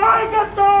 నాయకత్వం!